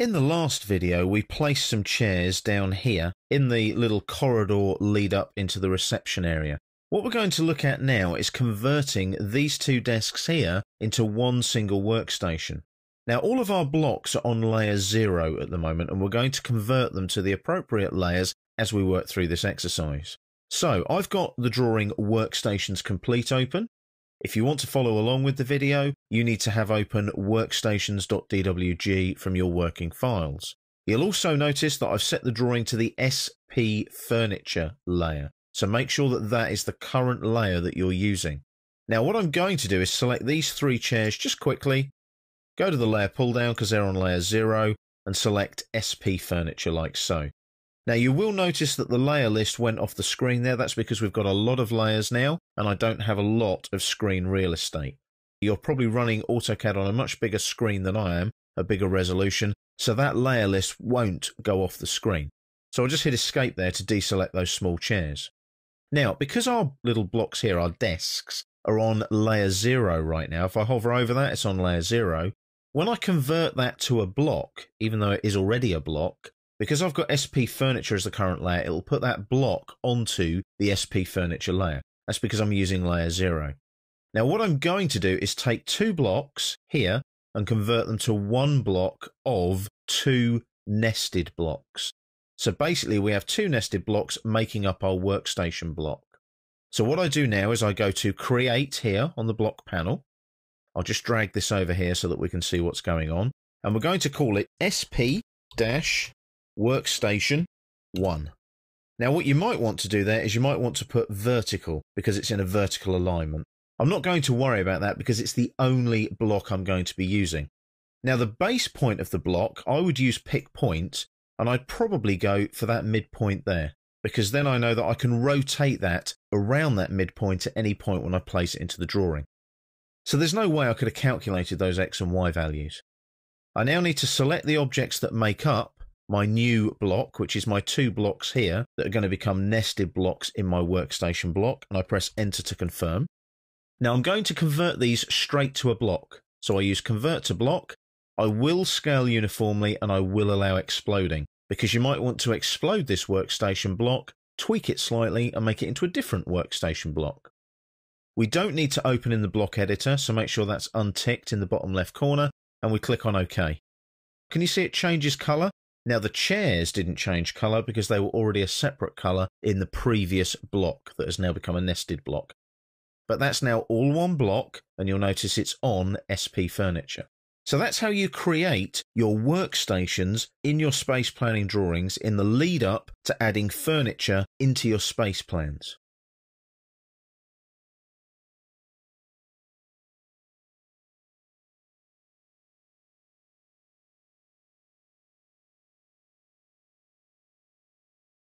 In the last video, we placed some chairs down here in the little corridor lead up into the reception area. What we're going to look at now is converting these two desks here into one single workstation. Now, all of our blocks are on layer zero at the moment, and we're going to convert them to the appropriate layers as we work through this exercise. So, I've got the drawing workstations complete open. If you want to follow along with the video, you need to have open workstations.dwg from your working files. You'll also notice that I've set the drawing to the SP furniture layer, so make sure that that is the current layer that you're using. Now what I'm going to do is select these three chairs just quickly, go to the layer pull down because they're on layer 0, and select SP furniture like so. Now you will notice that the layer list went off the screen there. That's because we've got a lot of layers now and I don't have a lot of screen real estate. You're probably running AutoCAD on a much bigger screen than I am, a bigger resolution, so that layer list won't go off the screen. So I'll just hit escape there to deselect those small chairs. Now, because our little blocks here, our desks, are on layer zero right now, if I hover over that, it's on layer zero. When I convert that to a block, even though it is already a block, because I've got SP Furniture as the current layer, it'll put that block onto the SP Furniture layer. That's because I'm using layer 0. Now what I'm going to do is take two blocks here and convert them to one block of two nested blocks. So basically we have two nested blocks making up our workstation block. So what I do now is I go to create here on the block panel. I'll just drag this over here so that we can see what's going on. And we're going to call it SP dash workstation 1. Now what you might want to do there is you might want to put vertical because it's in a vertical alignment. I'm not going to worry about that because it's the only block I'm going to be using. Now the base point of the block, I would use pick point and I'd probably go for that midpoint there because then I know that I can rotate that around that midpoint at any point when I place it into the drawing. So there's no way I could have calculated those X and Y values. I now need to select the objects that make up my new block, which is my two blocks here that are going to become nested blocks in my workstation block, and I press enter to confirm. Now I'm going to convert these straight to a block. So I use convert to block. I will scale uniformly and I will allow exploding because you might want to explode this workstation block, tweak it slightly and make it into a different workstation block. We don't need to open in the block editor, so make sure that's unticked in the bottom left corner and we click on OK. Can you see it changes color? Now, the chairs didn't change colour because they were already a separate colour in the previous block that has now become a nested block. But that's now all one block, and you'll notice it's on SP Furniture. So that's how you create your workstations in your space planning drawings in the lead up to adding furniture into your space plans.